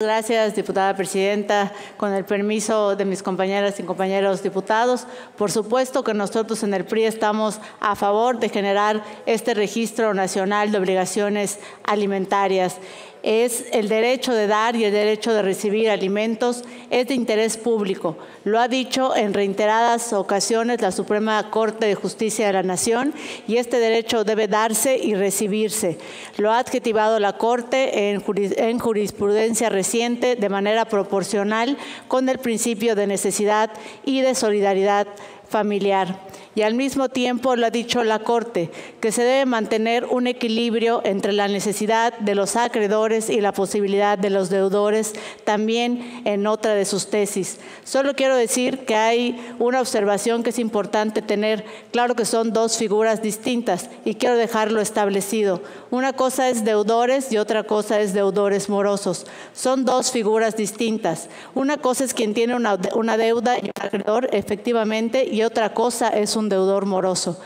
Gracias, diputada presidenta. Con el permiso de mis compañeras y compañeros diputados, por supuesto que nosotros en el PRI estamos a favor de generar este registro nacional de obligaciones alimentarias es el derecho de dar y el derecho de recibir alimentos, es de interés público. Lo ha dicho en reiteradas ocasiones la Suprema Corte de Justicia de la Nación y este derecho debe darse y recibirse. Lo ha adjetivado la Corte en, jurisprudencia reciente de manera proporcional con el principio de necesidad y de solidaridad familiar y al mismo tiempo lo ha dicho la Corte, que se debe mantener un equilibrio entre la necesidad de los acreedores y la posibilidad de los deudores, también en otra de sus tesis. Solo quiero decir que hay una observación que es importante tener. Claro que son dos figuras distintas y quiero dejarlo establecido. Una cosa es deudores y otra cosa es deudores morosos. Son dos figuras distintas. Una cosa es quien tiene una, una deuda y un acreedor, efectivamente, y otra cosa es un deudor moroso.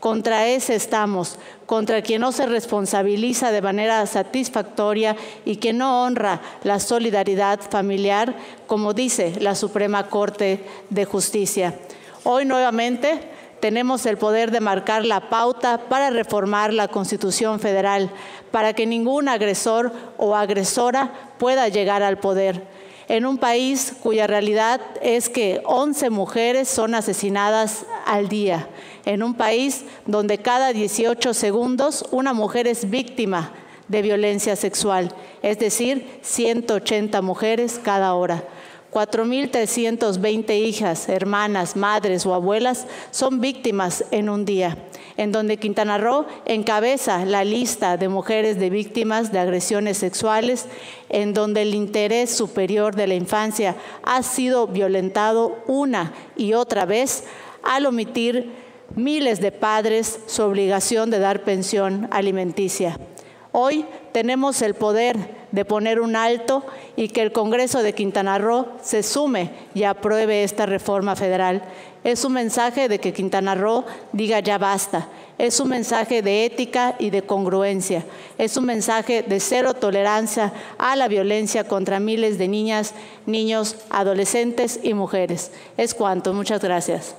Contra ese estamos, contra quien no se responsabiliza de manera satisfactoria y que no honra la solidaridad familiar, como dice la Suprema Corte de Justicia. Hoy nuevamente tenemos el poder de marcar la pauta para reformar la Constitución Federal, para que ningún agresor o agresora pueda llegar al poder en un país cuya realidad es que 11 mujeres son asesinadas al día, en un país donde cada 18 segundos una mujer es víctima de violencia sexual, es decir, 180 mujeres cada hora. 4.320 hijas, hermanas, madres o abuelas son víctimas en un día, en donde Quintana Roo encabeza la lista de mujeres de víctimas de agresiones sexuales, en donde el interés superior de la infancia ha sido violentado una y otra vez al omitir miles de padres su obligación de dar pensión alimenticia. Hoy tenemos el poder de poner un alto y que el Congreso de Quintana Roo se sume y apruebe esta reforma federal. Es un mensaje de que Quintana Roo diga ya basta. Es un mensaje de ética y de congruencia. Es un mensaje de cero tolerancia a la violencia contra miles de niñas, niños, adolescentes y mujeres. Es cuanto. Muchas gracias.